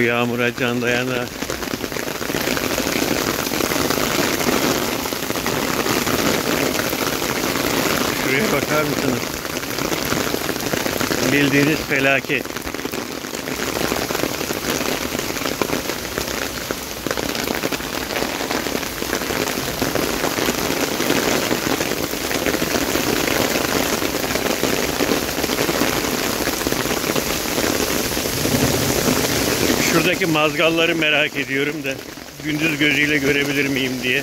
Bu yağmura can dayana. Şuraya bakar mısınız? Bildiğiniz felaket. Şuradaki mazgalları merak ediyorum da gündüz gözüyle görebilir miyim diye.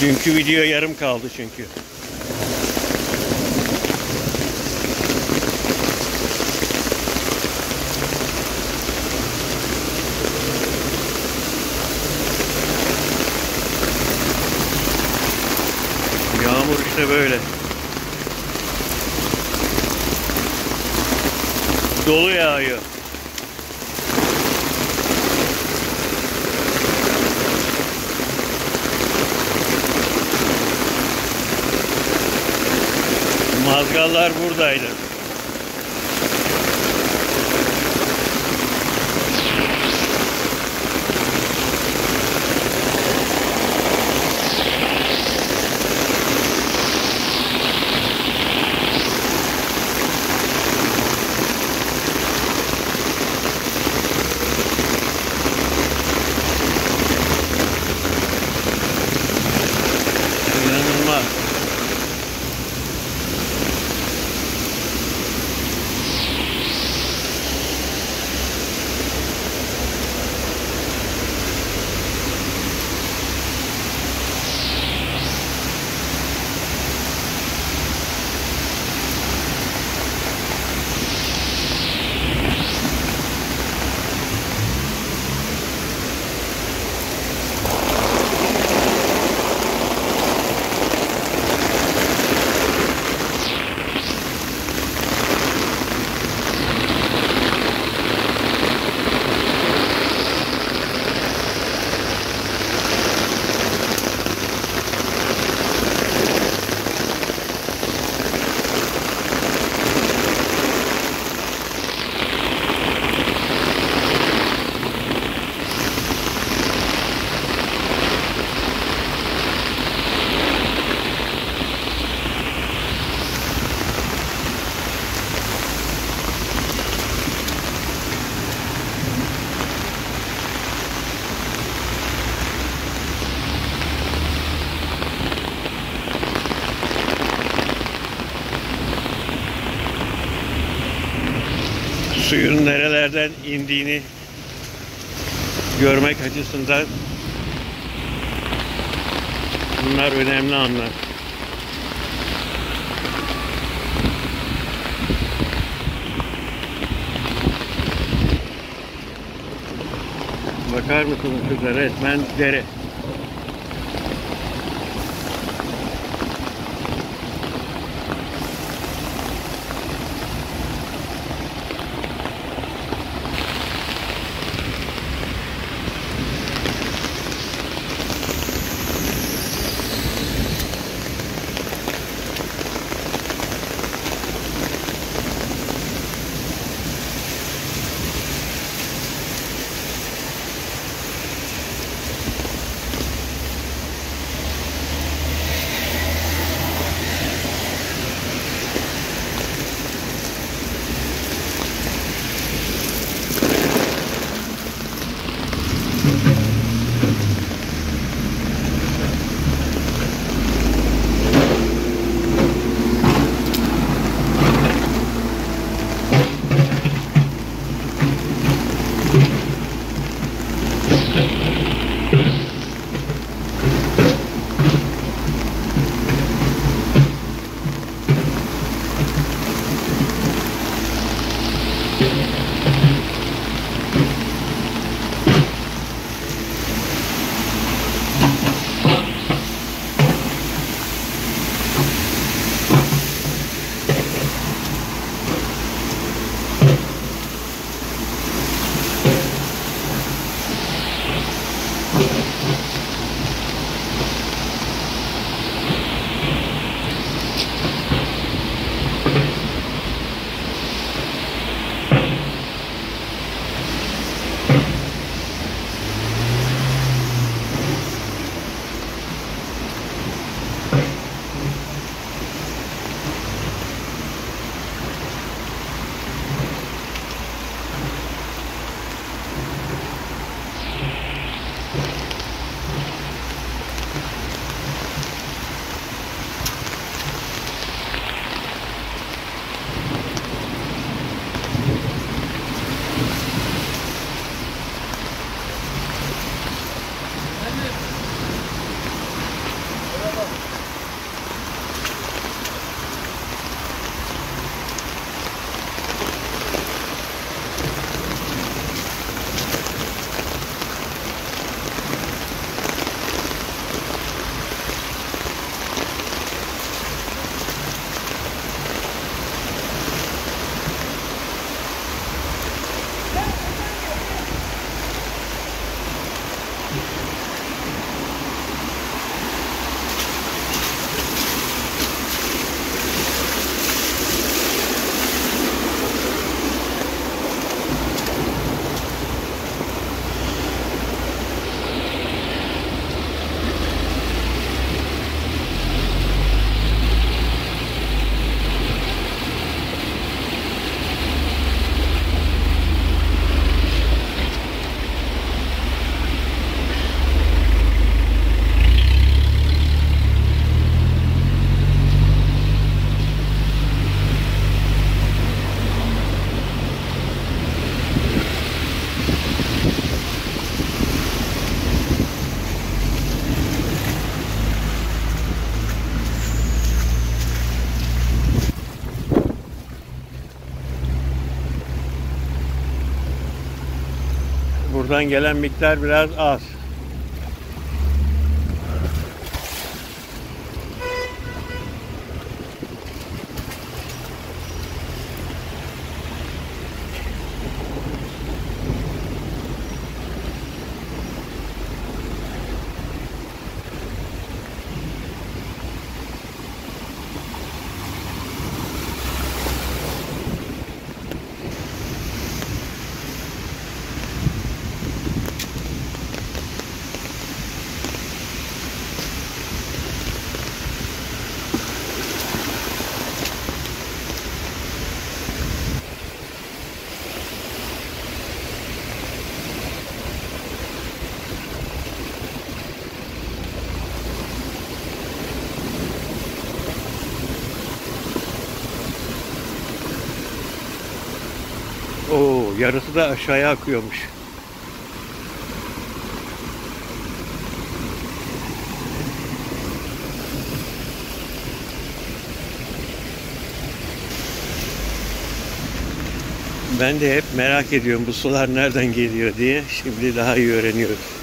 Dünkü video yarım kaldı çünkü. Yağmur işte böyle. Dolu yağıyor. Mazgallar buradaydı. Nerelerden indiğini görmek açısından bunlar önemli anlar. Bakar mısınız şurada resmen dere. Buradan gelen miktar biraz az. Oo, yarısı da aşağıya akıyormuş. Ben de hep merak ediyorum bu sular nereden geliyor diye. Şimdi daha iyi öğreniyoruz.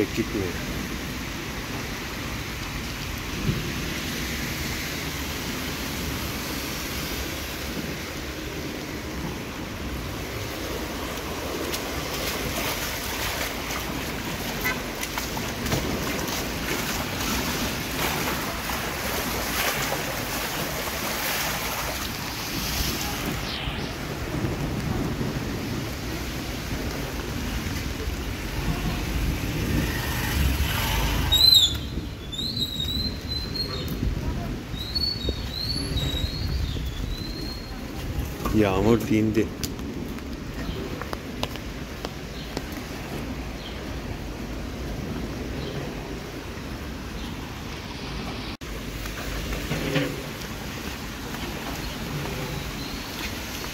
equipe. Yağmur dindi.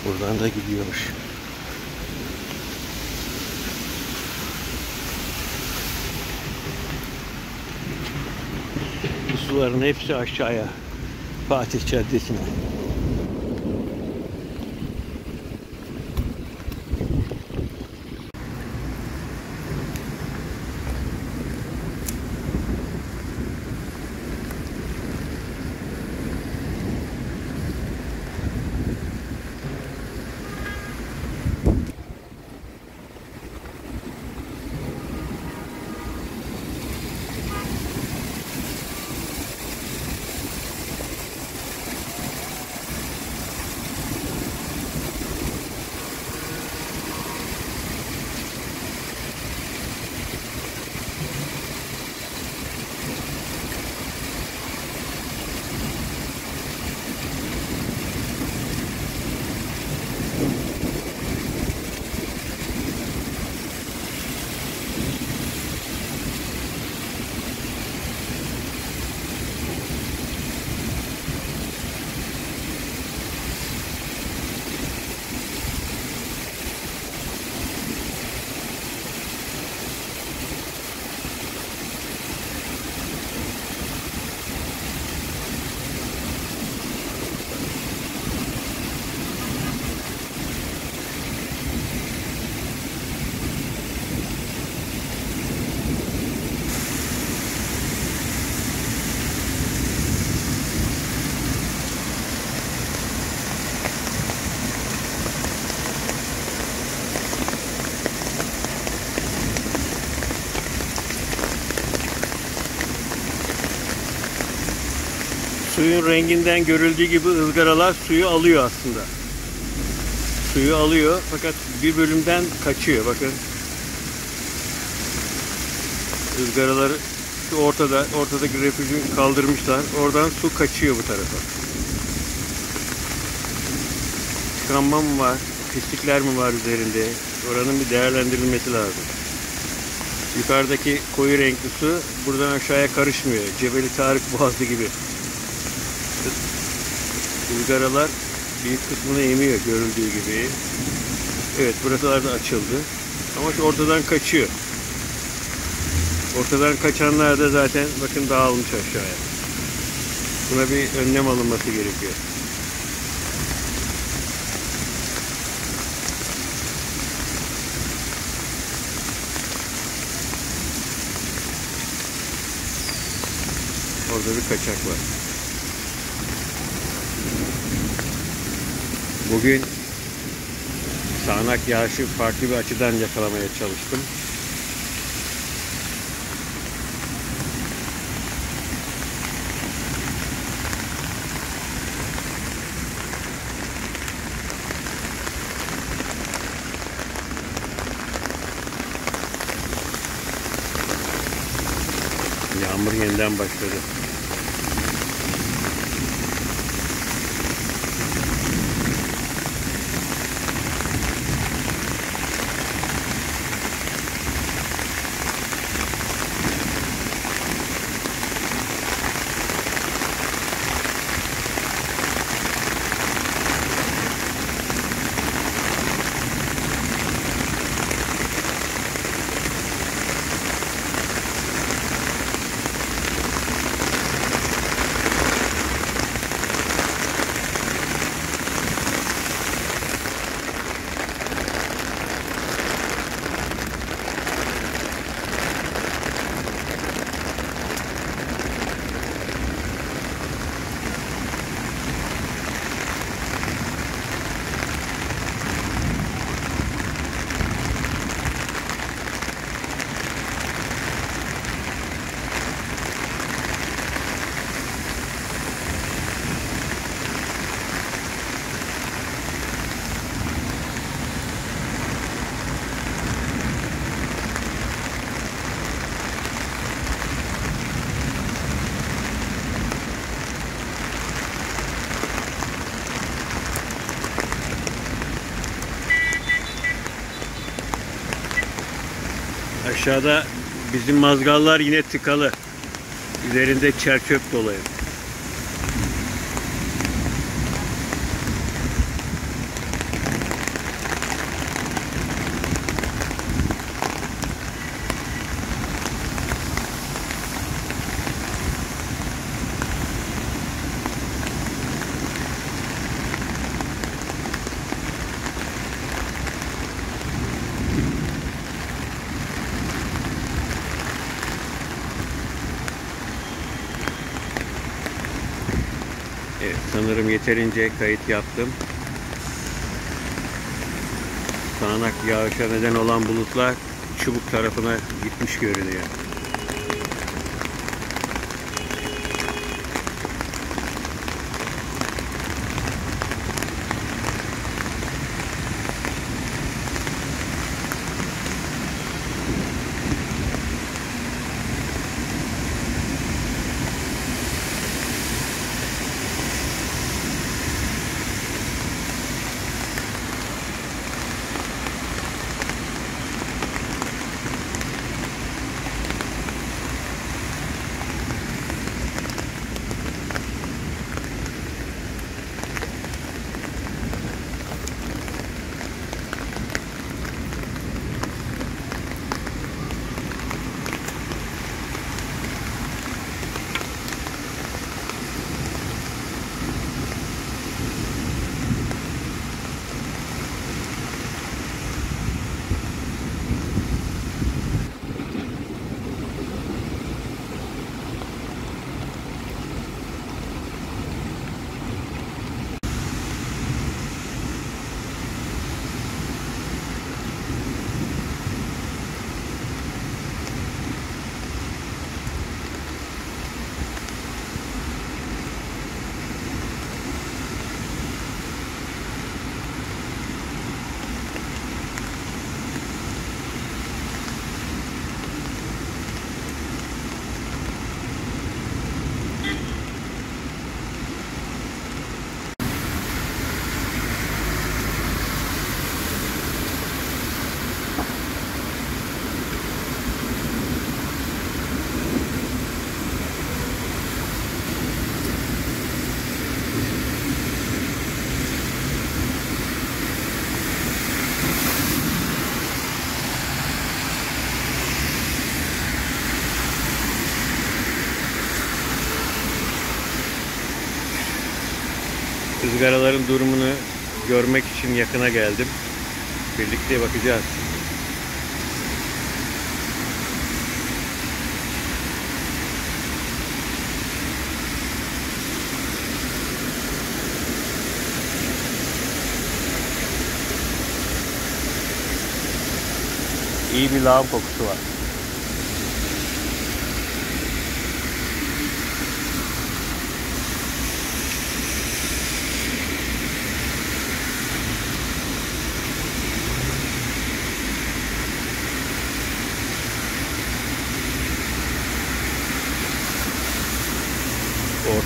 Buradan da gidiyormuş. Bu suların hepsi aşağıya. Fatih Caddesi'ne. Suyun renginden görüldüğü gibi ızgaralar suyu alıyor aslında. Suyu alıyor fakat bir bölümden kaçıyor bakın. Izgaraları şu ortada, ortadaki refüjü kaldırmışlar. Oradan su kaçıyor bu tarafa. Tıkanma mı var? Pislikler mi var üzerinde? Oranın bir değerlendirilmesi lazım. Yukarıdaki koyu renkli su buradan aşağıya karışmıyor. Cebeli Tarık Boğazı gibi. Ilgaralar büyük kısmını emiyor görüldüğü gibi. Evet burası da açıldı. Ama şu ortadan kaçıyor. Ortadan kaçanlar da zaten bakın dağılmış aşağıya. Buna bir önlem alınması gerekiyor. Orada bir kaçak var. Bugün sağanak yağışı farklı bir açıdan yakalamaya çalıştım. Yağmur yeniden başladı. Aşağıda bizim mazgallar yine tıkalı. Üzerinde çer çöp dolu. hep. Evet, sanırım yeterince kayıt yaptım. Sağanak yağışa neden olan bulutlar çubuk tarafına gitmiş görünüyor. Izgaraların durumunu görmek için yakına geldim. Birlikte bakacağız. İyi bir lağım kokusu var.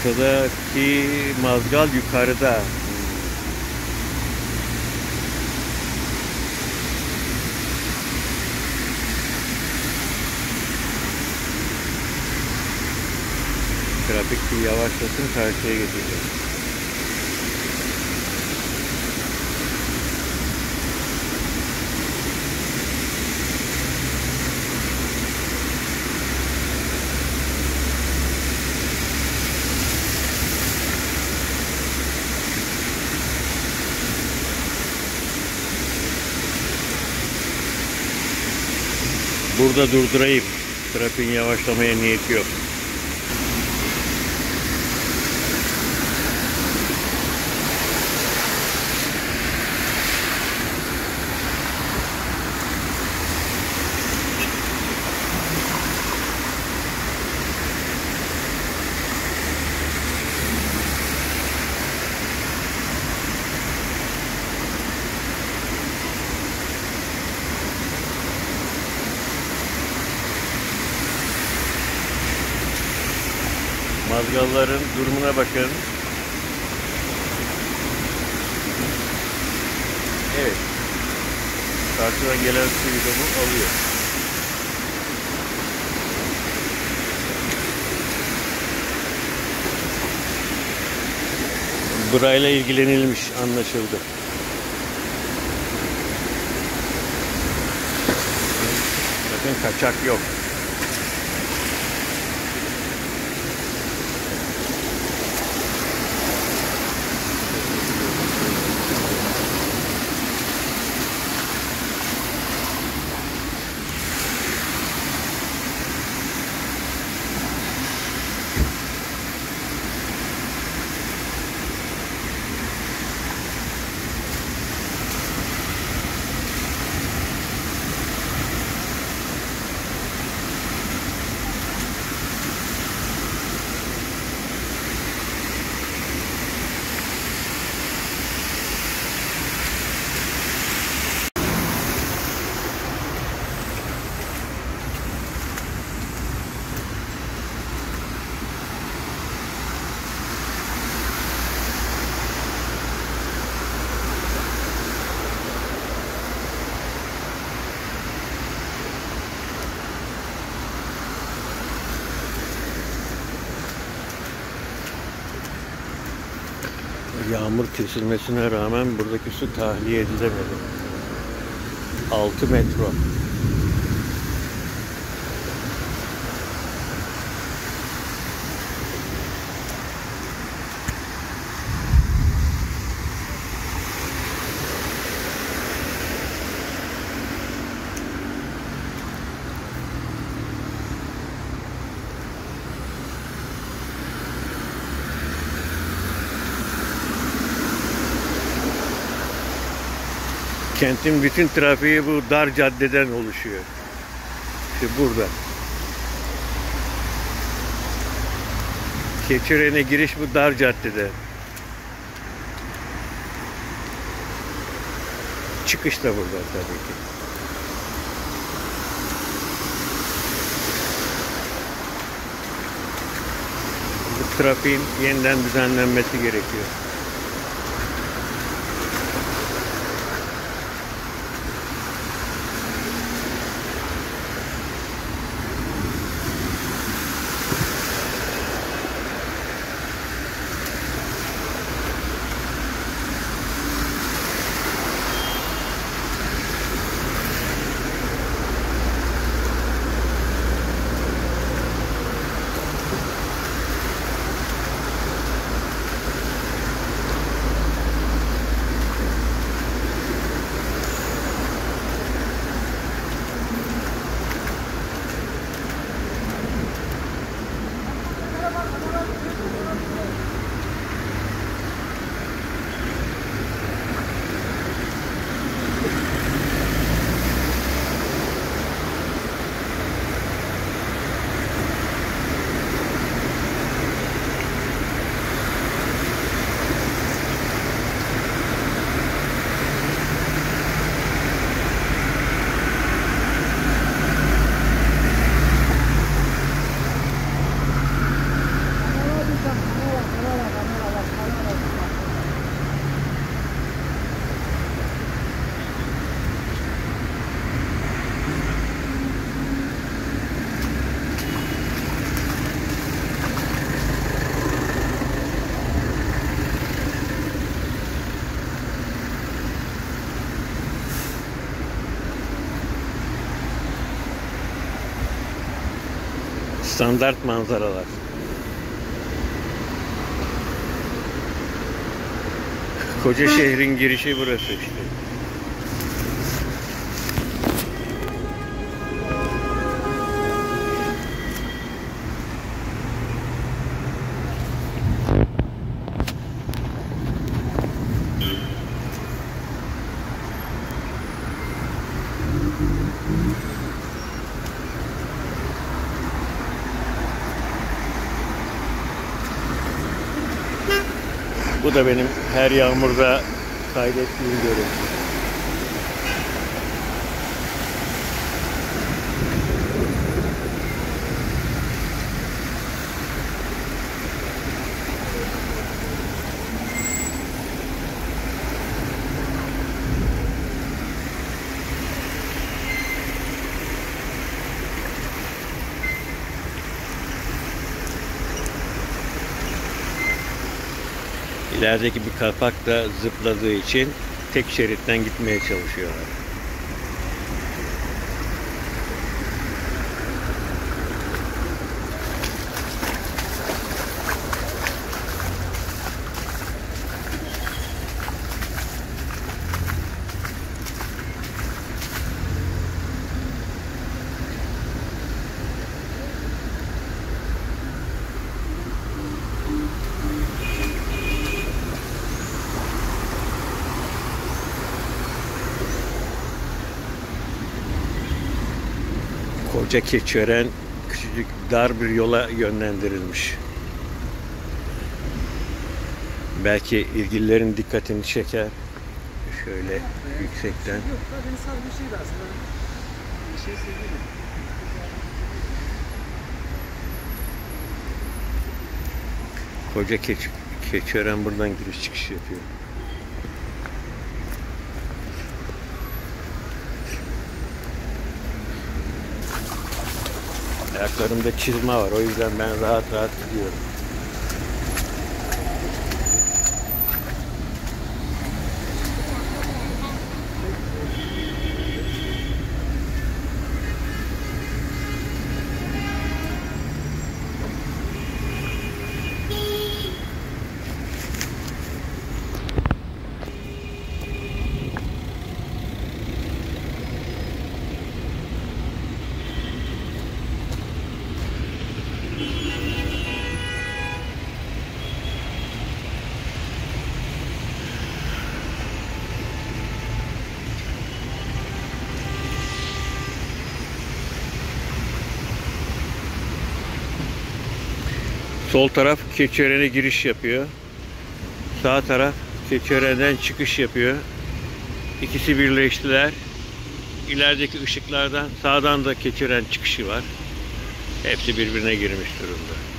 Ortadaki mazgal yukarıda. Trafik bir yavaşlasın karşıya geçeceğiz. Burada durdurayım. Trafiğin yavaşlamaya niyeti yok. Mazgalların durumuna bakın. Evet. Karşıdan gelen suyu da bu alıyor. Burayla ilgilenilmiş anlaşıldı. Bakın kaçak yok. Yağmur kesilmesine rağmen buradaki su tahliye edilemedi. 6 metro. Kentin bütün trafiği bu dar caddeden oluşuyor. İşte burada. Keçiören'e giriş bu dar caddede. Çıkış da burada tabii ki. Bu trafiğin yeniden düzenlenmesi gerekiyor. Standart manzaralar. Koca şehrin girişi burası işte. Bu da benim her yağmurda kaydettiğim görüntü. İlerideki bir kapak da zıpladığı için tek şeritten gitmeye çalışıyorlar. Koca Keçören küçücük dar bir yola yönlendirilmiş. Belki ilgililerin dikkatini çeker. Şöyle yüksekten. Koca Keç Keçören buradan giriş çıkış yapıyor. Ayaklarımda çizme var. O yüzden ben rahat rahat gidiyorum. Sol taraf Keçören'e giriş yapıyor. Sağ taraf Keçören'den çıkış yapıyor. İkisi birleştiler. İlerideki ışıklardan sağdan da Keçören çıkışı var. Hepsi birbirine girmiş durumda.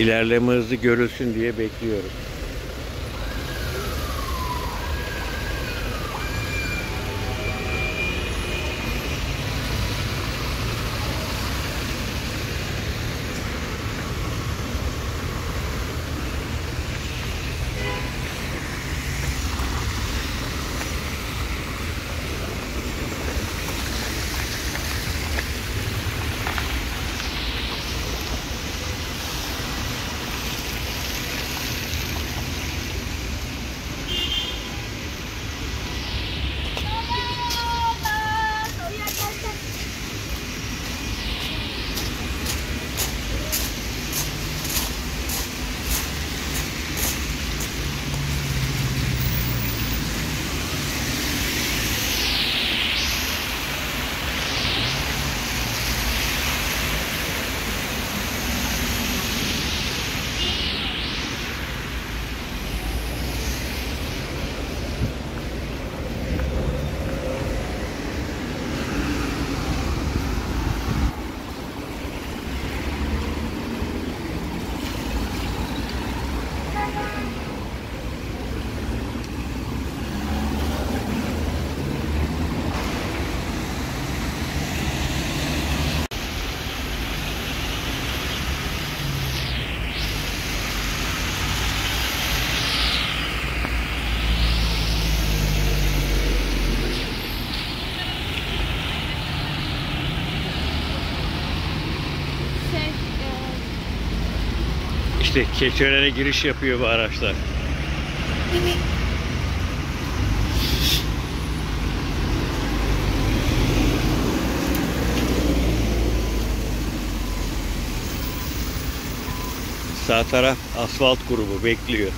İlerleme hızı görülsün diye bekliyorum. İşte Keçiören'e giriş yapıyor bu araçlar. Sağ taraf asfalt grubu bekliyor.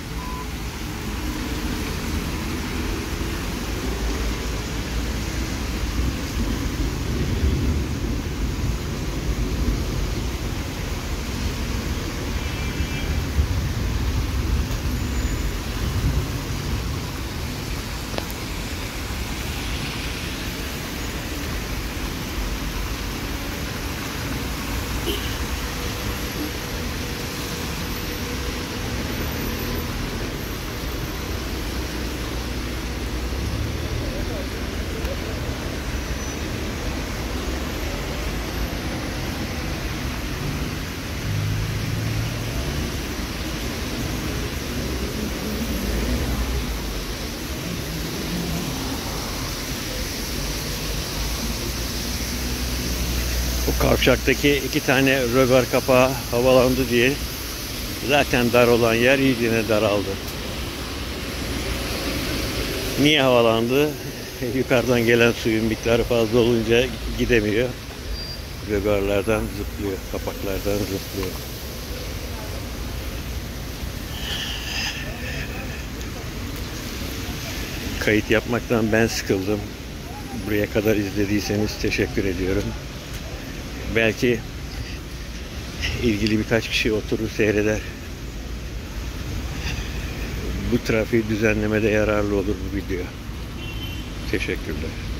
Bu kavşaktaki iki tane rögar kapağı havalandı diye zaten dar olan yer iyicene daraldı. Niye havalandı? Yukarıdan gelen suyun miktarı fazla olunca gidemiyor. Rögarlardan zıplıyor, kapaklardan zıplıyor. Kayıt yapmaktan ben sıkıldım. Buraya kadar izlediyseniz teşekkür ediyorum. Belki ilgili birkaç kişi oturur seyreder. Bu trafiği düzenlemede yararlı olur bu video. Teşekkürler.